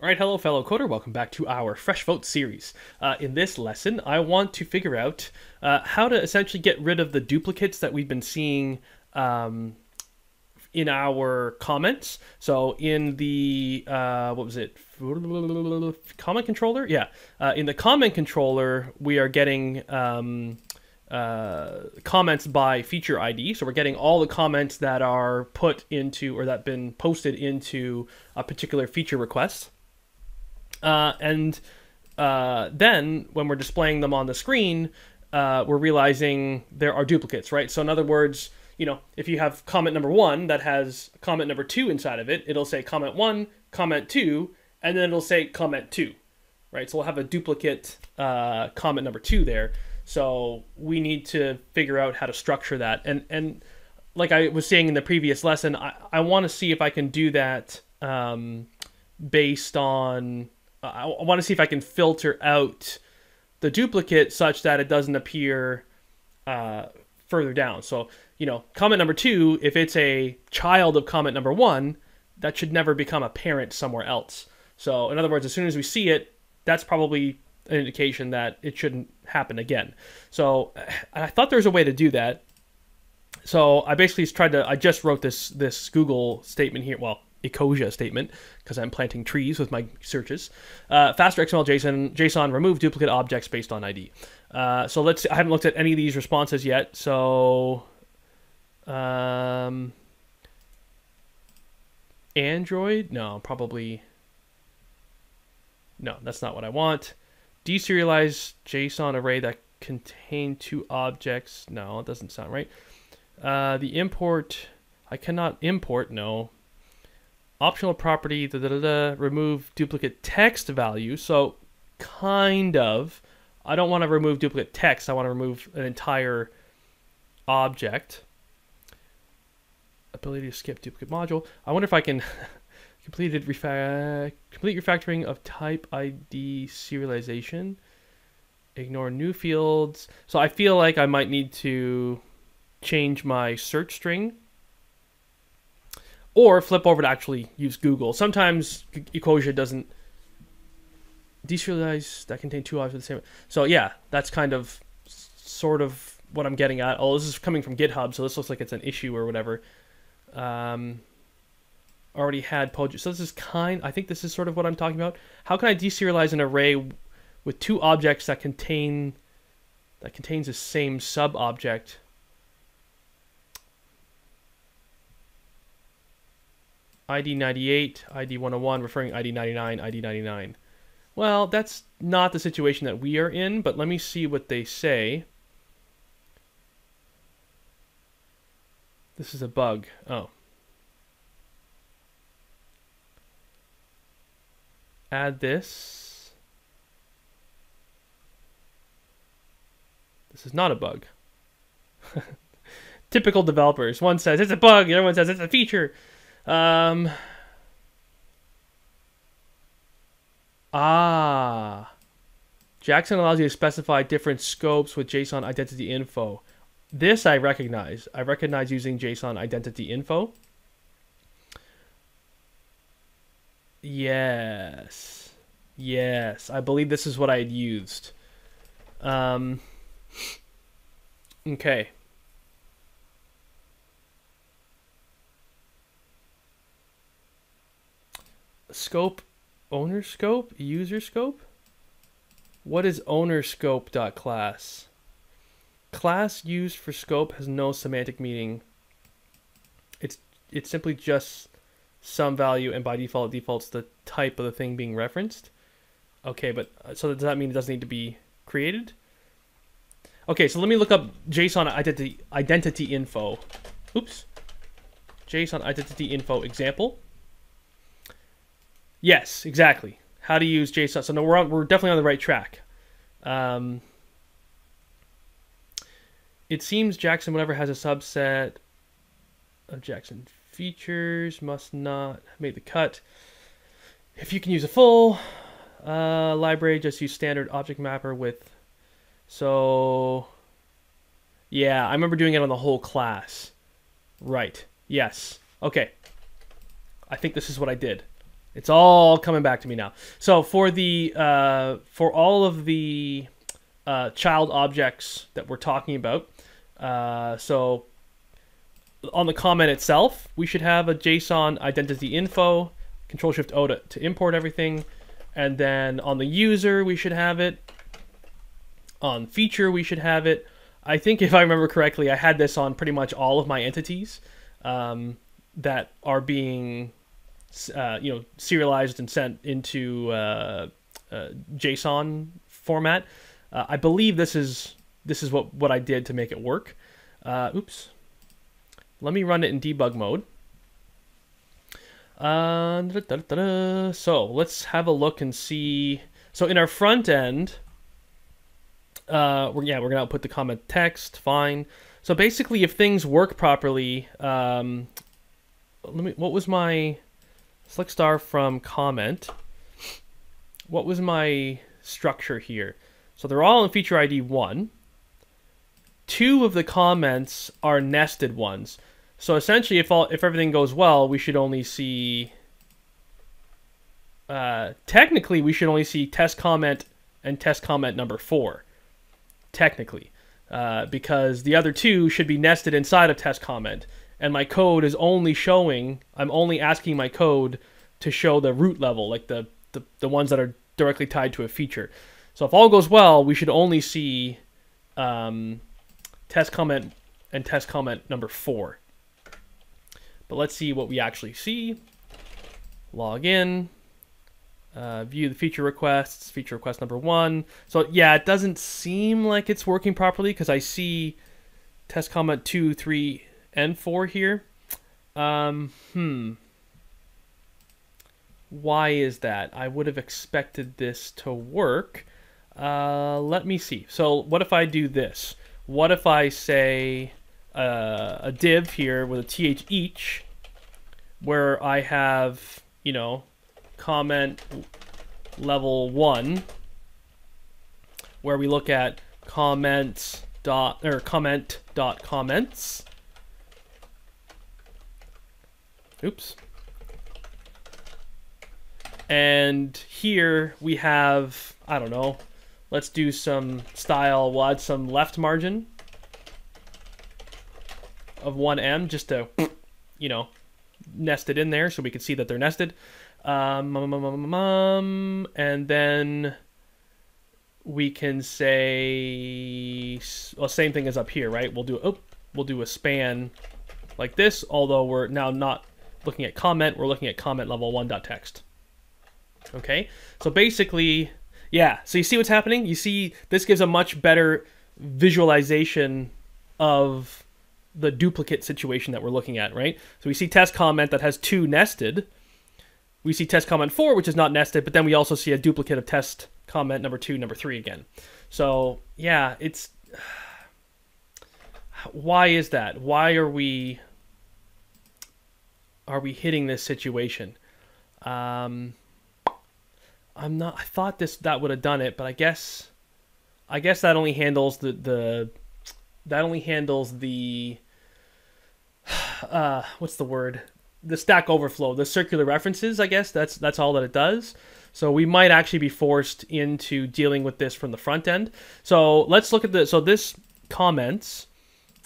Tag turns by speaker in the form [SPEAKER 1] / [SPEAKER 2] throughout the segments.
[SPEAKER 1] All right, hello, fellow coder. Welcome back to our Fresh Vote series. Uh, in this lesson, I want to figure out uh, how to essentially get rid of the duplicates that we've been seeing um, in our comments. So in the uh, what was it? Comment controller? Yeah, uh, in the comment controller, we are getting. Um, uh, comments by feature ID. So we're getting all the comments that are put into or that been posted into a particular feature request. Uh, and uh, then when we're displaying them on the screen, uh, we're realizing there are duplicates, right? So in other words, you know, if you have comment number one that has comment number two inside of it, it'll say comment one, comment two, and then it'll say comment two, right? So we'll have a duplicate uh, comment number two there. So we need to figure out how to structure that. And and like I was saying in the previous lesson, I, I want to see if I can do that um, based on I, I want to see if I can filter out the duplicate such that it doesn't appear uh, further down. So, you know, comment number two, if it's a child of comment number one, that should never become a parent somewhere else. So, in other words, as soon as we see it, that's probably an indication that it shouldn't happen again. So, I thought there was a way to do that. So, I basically tried to, I just wrote this this Google statement here. Well, Ecosia statement because I'm planting trees with my searches. Uh, FasterXML JSON, JSON remove duplicate objects based on ID. Uh, so let's. I haven't looked at any of these responses yet. So, um, Android? No, probably. No, that's not what I want. Deserialize JSON array that contain two objects. No, it doesn't sound right. Uh, the import. I cannot import. No, optional property, da, da, da, remove duplicate text value. So kind of, I don't want to remove duplicate text. I want to remove an entire object. Ability to skip duplicate module. I wonder if I can completed refa complete refactoring of type ID serialization. Ignore new fields. So I feel like I might need to change my search string or flip over to actually use Google. Sometimes Ecosia doesn't deserialize that contain two objects of the same. So yeah, that's kind of sort of what I'm getting at. Oh, this is coming from GitHub, so this looks like it's an issue or whatever. Um, already had Pojo. So this is kind. I think this is sort of what I'm talking about. How can I deserialize an array with two objects that contain that contains the same sub object? ID 98, ID 101, referring ID 99, ID 99. Well, that's not the situation that we are in, but let me see what they say. This is a bug. Oh. Add this. This is not a bug. Typical developers. One says it's a bug, the other one says it's a feature. Um. Ah. Jackson allows you to specify different scopes with JSON identity info. This I recognize. I recognize using JSON identity info. Yes. Yes. I believe this is what I had used. Um, okay. Scope owner scope user scope? What is owner scope dot class? Class used for scope has no semantic meaning. It's it's simply just some value and by default it defaults the type of the thing being referenced. Okay but uh, so does that mean it doesn't need to be created? Okay so let me look up json identity identity info. Oops. Json identity info example Yes, exactly. How to use JSON. So no, we're on, we're definitely on the right track. Um, it seems Jackson whatever has a subset of Jackson features must not make the cut. If you can use a full uh, library, just use standard object mapper with. So yeah, I remember doing it on the whole class. Right. Yes. Okay. I think this is what I did. It's all coming back to me now. So for the uh, for all of the uh, child objects that we're talking about, uh, so on the comment itself, we should have a JSON identity info, Control Shift O to, to import everything, and then on the user we should have it. On feature we should have it. I think if I remember correctly, I had this on pretty much all of my entities um, that are being uh, you know serialized and sent into uh, uh, JSON format. Uh, I believe this is this is what what I did to make it work. Uh, oops. Let me run it in debug mode. Da, da, da, so let's have a look and see. So in our front end, uh, we're, yeah, we're gonna output the comment text. Fine. So basically, if things work properly, um, let me. What was my Select star from comment. What was my structure here? So they're all in feature ID 1. Two of the comments are nested ones. So essentially, if all if everything goes well, we should only see... Uh, technically, we should only see test comment and test comment number 4. Technically. Uh, because the other two should be nested inside of test comment and my code is only showing i'm only asking my code to show the root level like the, the the ones that are directly tied to a feature. So if all goes well we should only see um, test comment and test comment number four. But let's see what we actually see. Log in uh, view the feature requests feature request number one. So yeah it doesn't seem like it's working properly because i see test comment two three N4 here. Um, hmm. Why is that? I would have expected this to work. Uh, let me see. So what if I do this? What if I say uh, a div here with a th each where I have, you know, comment level one where we look at comments dot or comment dot comments Oops. And here we have, I don't know, let's do some style. We'll add some left margin of 1em just to, you know, nest it in there so we can see that they're nested. Um, um, um, um, and then we can say, well, same thing as up here, right? We'll do, oh, we'll do a span like this, although we're now not looking at comment, we're looking at comment level one.text. Okay, so basically, yeah, so you see what's happening? You see this gives a much better visualization of the duplicate situation that we're looking at, right? So we see test comment that has two nested. We see test comment four, which is not nested, but then we also see a duplicate of test comment number two, number three again. So yeah, it's why is that? Why are we are we hitting this situation? Um, I'm not. I thought this that would have done it, but I guess, I guess that only handles the the, that only handles the, uh, what's the word? The Stack Overflow, the circular references. I guess that's that's all that it does. So we might actually be forced into dealing with this from the front end. So let's look at the. So this comments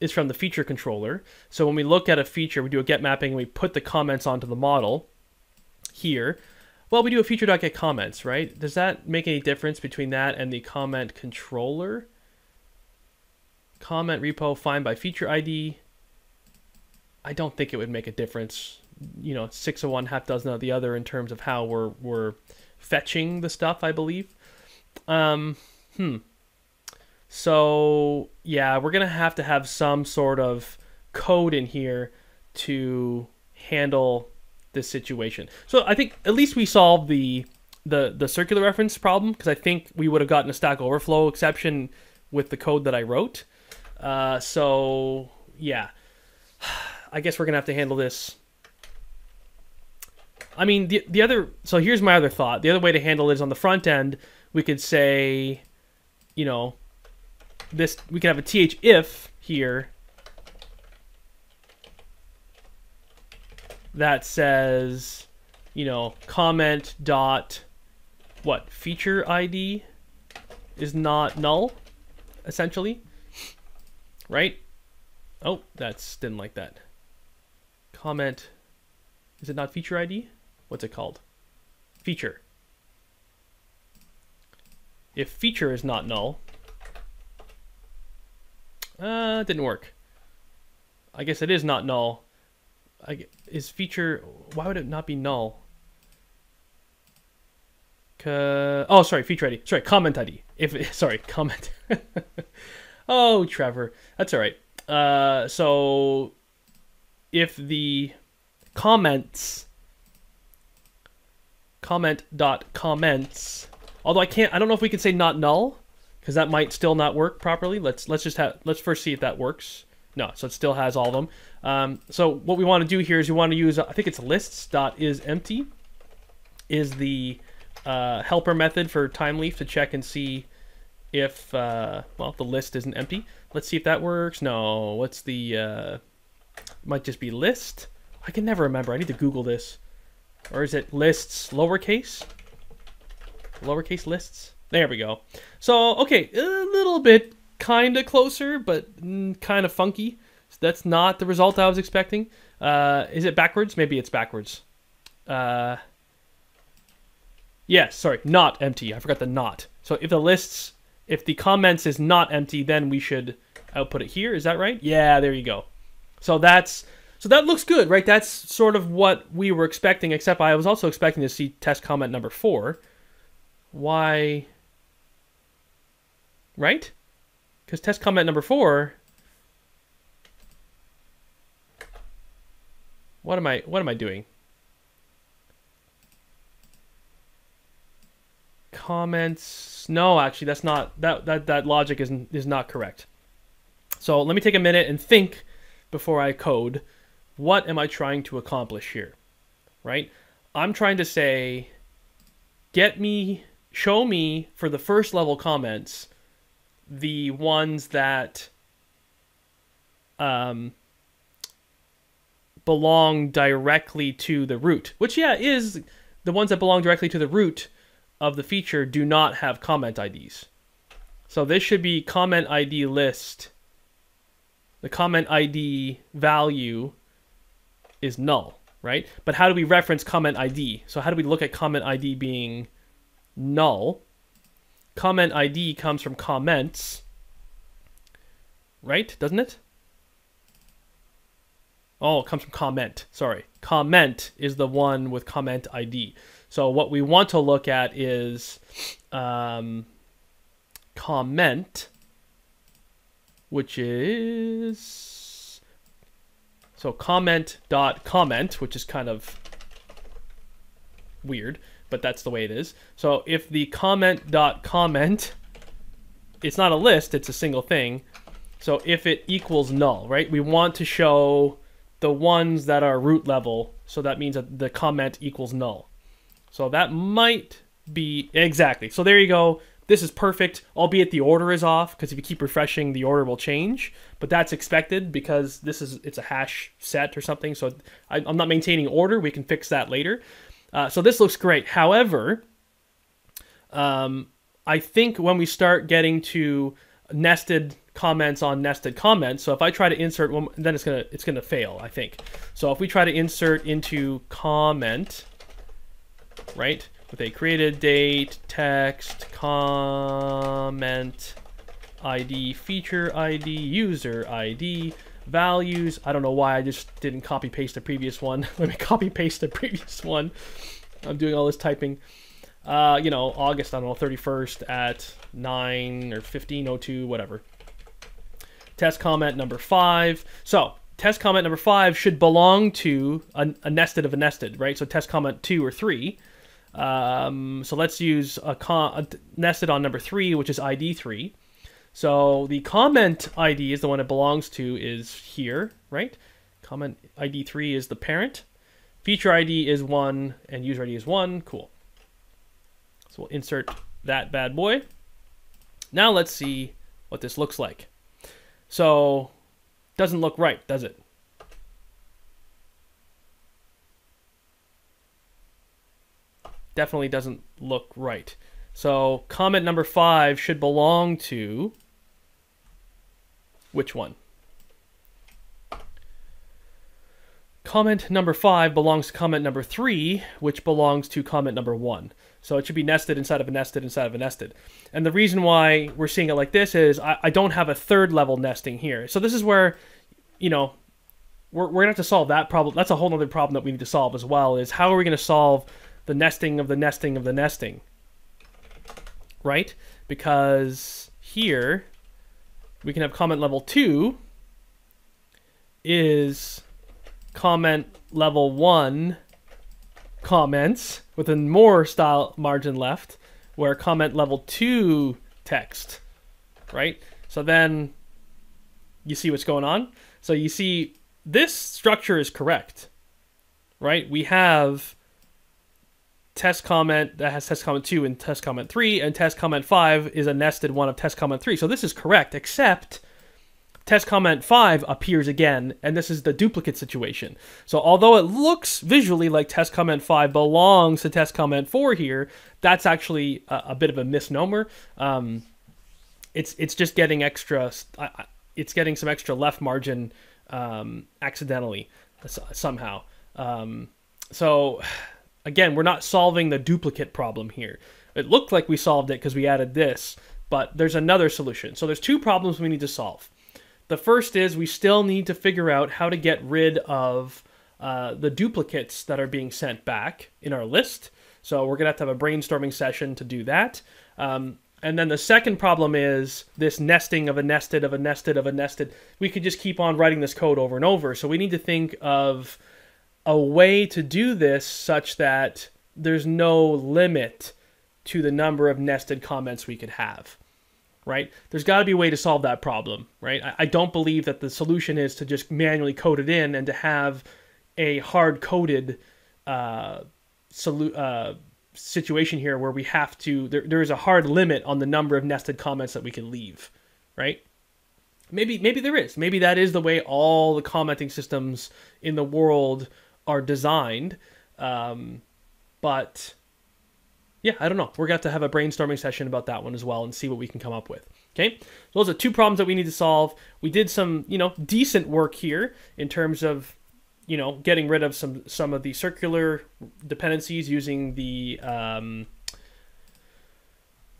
[SPEAKER 1] is from the feature controller. So when we look at a feature, we do a get mapping and we put the comments onto the model here. Well, we do a feature.get comments, right? Does that make any difference between that and the comment controller? Comment repo find by feature ID. I don't think it would make a difference. You know, six of one, half dozen of the other in terms of how we're we're fetching the stuff, I believe. Um, hmm. So yeah, we're gonna have to have some sort of code in here to handle this situation. So I think at least we solved the the the circular reference problem because I think we would have gotten a Stack Overflow exception with the code that I wrote. Uh, so yeah, I guess we're gonna have to handle this. I mean, the the other. So here's my other thought. The other way to handle it is on the front end. We could say, you know, this we can have a th if here that says you know, comment dot what feature ID is not null, essentially, right? Oh, that's didn't like that. Comment, is it not feature ID? What's it called? Feature. If feature is not null, uh, didn't work. I guess it is not null. I, is feature, why would it not be null? oh, sorry, feature ID. Sorry, comment ID. If sorry, comment. oh, Trevor, that's all right. Uh, so if the comments comment dot comments, although I can't, I don't know if we can say not null because that might still not work properly. Let's let's just have let's first see if that works. No, so it still has all of them. Um, so what we want to do here is we want to use I think it's lists dot is empty is the uh, helper method for Thymeleaf to check and see if, uh, well, the list isn't empty. Let's see if that works. No, what's the, uh, might just be list. I can never remember. I need to Google this. Or is it lists lowercase? Lowercase lists? There we go. So, okay, a little bit kind of closer, but kind of funky. So that's not the result I was expecting. Uh, is it backwards? Maybe it's backwards. Uh, Yes, sorry, not empty. I forgot the not. So if the lists, if the comments is not empty, then we should output it here. Is that right? Yeah, there you go. So that's so that looks good, right? That's sort of what we were expecting, except I was also expecting to see test comment number four. Why? Right? Because test comment number four. What am I? What am I doing? comments. No, actually, that's not that that that logic is is not correct. So let me take a minute and think before I code. What am I trying to accomplish here? Right? I'm trying to say, get me, show me for the first level comments, the ones that um, belong directly to the root, which yeah is the ones that belong directly to the root of the feature do not have comment IDs. So this should be comment ID list. The comment ID value is null, right? But how do we reference comment ID? So how do we look at comment ID being null? Comment ID comes from comments, right? Doesn't it? Oh, it comes from comment. Sorry. Comment is the one with comment ID. So what we want to look at is um, comment, which is so comment dot comment, which is kind of weird, but that's the way it is. So if the comment dot comment, it's not a list, it's a single thing. So if it equals null, right? We want to show the ones that are root level. So that means that the comment equals null. So that might be exactly. So there you go. This is perfect, albeit the order is off because if you keep refreshing, the order will change. But that's expected because this is it's a hash set or something. So I, am not maintaining order. We can fix that later. Uh, so this looks great. However, um, I think when we start getting to nested comments on nested comments, so if I try to insert one, then it's gonna it's gonna fail. I think. So if we try to insert into comment right? With a created date, text, comment, ID, feature ID, user ID, values. I don't know why I just didn't copy paste the previous one. Let me copy paste the previous one. I'm doing all this typing. Uh, you know, August, I don't know, 31st at 9 or 1502, whatever. Test comment number 5. So, test comment number 5 should belong to a, a nested of a nested, right? So, test comment 2 or 3 um, so let's use a, a nested on number three, which is ID three. So the comment ID is the one it belongs to is here, right? Comment ID three is the parent. Feature ID is one and user ID is one. Cool. So we'll insert that bad boy. Now let's see what this looks like. So doesn't look right, does it? definitely doesn't look right. So comment number five should belong to which one? Comment number five belongs to comment number three, which belongs to comment number one. So it should be nested inside of a nested inside of a nested. And the reason why we're seeing it like this is I, I don't have a third level nesting here. So this is where, you know, we're, we're going to have to solve that problem. That's a whole other problem that we need to solve as well is how are we going to solve the nesting of the nesting of the nesting? Right? Because here we can have comment level two is comment level one comments with a more style margin left where comment level two text, right? So then you see what's going on. So you see this structure is correct, right? We have test comment that has test comment 2 and test comment 3, and test comment 5 is a nested one of test comment 3. So this is correct, except test comment 5 appears again, and this is the duplicate situation. So although it looks visually like test comment 5 belongs to test comment 4 here, that's actually a, a bit of a misnomer. Um, it's it's just getting extra, it's getting some extra left margin um, accidentally somehow. Um, so again, we're not solving the duplicate problem here. It looked like we solved it because we added this, but there's another solution. So there's two problems we need to solve. The first is we still need to figure out how to get rid of uh, the duplicates that are being sent back in our list. So we're going to have to have a brainstorming session to do that. Um, and then the second problem is this nesting of a nested of a nested of a nested. We could just keep on writing this code over and over. So we need to think of a way to do this such that there's no limit to the number of nested comments we could have right? There's got to be a way to solve that problem, right? I, don't believe that the solution is to just manually code it in and to have a hard coded uh, solu- uh, situation here where we have to, there, there is a hard limit on the number of nested comments that we can leave, right? Maybe, maybe there is. Maybe that is the way all the commenting systems in the world are designed. Um, but yeah, I don't know. We're going to have a brainstorming session about that one as well and see what we can come up with. Okay, so those are two problems that we need to solve. We did some, you know, decent work here in terms of, you know, getting rid of some some of the circular dependencies using the um,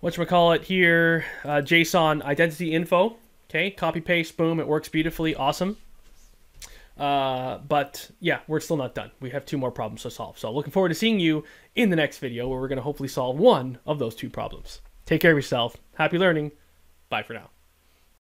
[SPEAKER 1] what we call it here, uh, JSON identity info. Okay, copy paste, boom, it works beautifully, awesome. Uh, but yeah, we're still not done. We have two more problems to solve. So looking forward to seeing you in the next video where we're going to hopefully solve one of those two problems. Take care of yourself. Happy learning. Bye for now.